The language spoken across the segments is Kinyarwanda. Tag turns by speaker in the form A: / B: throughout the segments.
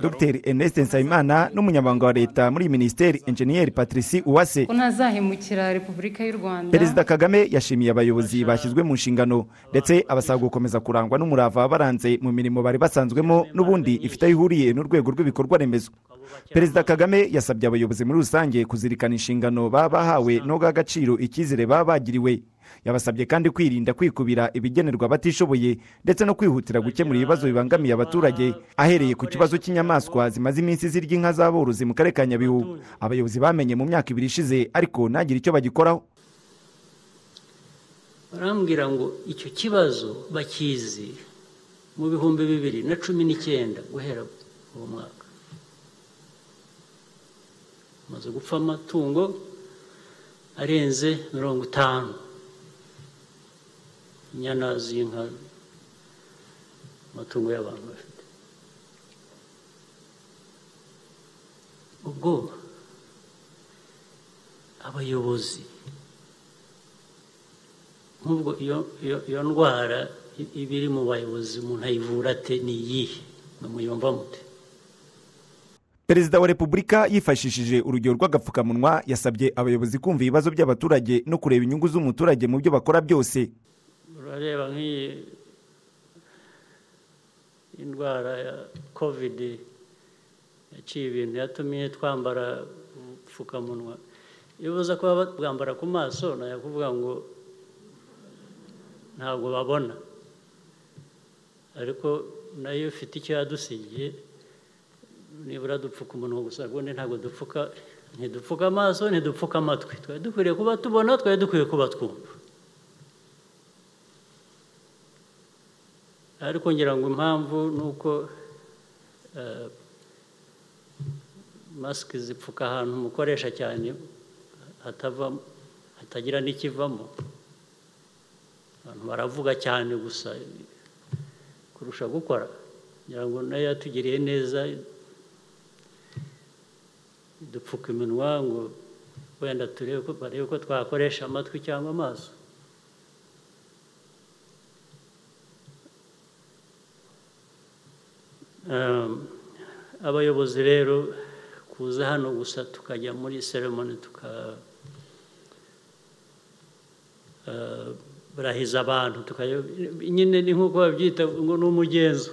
A: dr. Ernest nsabimana n'umunyamabanga wa leta muri minisiteri enjeniyeri patricie uwase.
B: Ntazahemukira repubulika y'u rwanda.
A: Perezida kagame yashimiye abayobozi bashyizwe mu nshingano ndetse abasaba gukomeza kurangwa n'umurava baranze mu mirimo bari basanzwemo n'ubundi ifite aho ihuriye n'urwego rw'ibikorwa remezo. Perezida kagame yasabye abayobozi muri rusange kuzirikana inshingano baba bahawe no guha agaciro icyizere baba bagiriwe. Yabasabye kandi kwirinda kwikubira ibigenerwa abatishoboye ndetse no kwihutira gukemura ibibazo bibangamiye abaturage ahereye ku kibazo cy'inyamaswa zimaze iminsi zirya inka z'aborozi mu karere ka nyabihu. Abayobozi bamenye mu myaka ibiri ishize ariko ntagire icyo bagikoraho.
C: Barambwira ngo icyo kibazo bakizi mu bihumbi bibiri na cumi n'icyenda guhera uwo mwaka. Hamaze gupfa amatungo arenze mirongo itanu. Inyana z'inka amatungo y'abantu bafite. Ubwo abayobozi nk'ubwo iyo ndwara iba iri mu bayobozi umuntu ayivura ate? Ni iyihe? Muyumva mute?
A: Perezida wa repubulika yifashishije urugero rw'agapfukamunwa yasabye abayobozi kumva ibibazo by'abaturage no kureba inyungu z'umuturage mu byo bakora byose.
C: Urareba nk'iyi indwara ya kovidi yaciye ibintu yatumye twambara ubupfukamunwa iyo buza kuba bwambara ku maso na yo kuvuga ngo ntabwo babona. Ariko na yo ifite icyo yadusigiye nibura dupfuka umunwa gusa ubundi ntabwo dupfuka ntidupfuka amaso ntidupfuka amatwi. Twari dukwiriye kuba tubona twari dukwiye kuba twumva. Ariko ngira ngo impamvu ni uko masike zipfuka ahantu mukoresha cyane hatagira n'ikivamo. Abantu baravuga cyane gusa kurusha gukora. Ngira ngo na yo yatugiriye neza dupfuka iminwa ngo wenda turebe ko barebe ko twakoresha amatwi cyangwa amaso. Abayobozi rero kuza hano gusa tukajya muri seremoni tukabarahiza abantu nyine ni nk'uko babyita ngo ni umugenzo.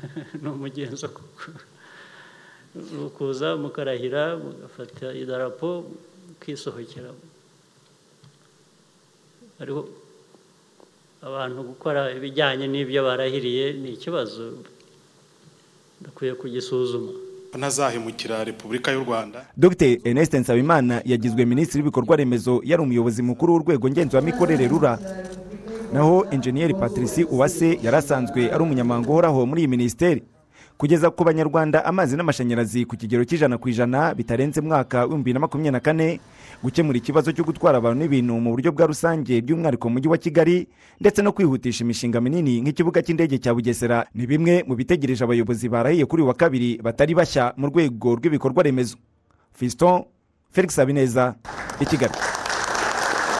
C: Ni umugenzo ni ukuza mukarahira mugafata idarapo mukisohokera. Ariko abantu gukora ibijyanye n'ibyo barahiriye ni ikibazo. Dukwiye kugisuzuma.
D: Ntazahemukira repubulika y'u rwanda.
A: Dr. Ernest nsabimana yagizwe minisitiri w'ibikorwa remezo yari umuyobozi mukuru w'urwego ngenzuramikorere rura. Naho enjeniyeri patricie uwase yari asanzwe ari umunyamabanga uhoraho muri iyi minisiteri. Kugeza ku banyarwanda amazi n'amashanyarazi ku kigero cy'ijana ku ijana bitarenze mwaka w'ibihumbi na makumyabiri na kane gukemura ikibazo cyo gutwara abantu n'ibintu mu buryo bwa rusange by'umwihariko mu mujyi wa kigali ndetse no kwihutisha imishinga minini nk'ikibuga cy'indege cya bugesera. Ni bimwe mu bitegereje abayobozi barahiye kuri uyu wa kabiri batari bashya mu rwego rw'ibikorwa remezo fiston felix habineza i kigali.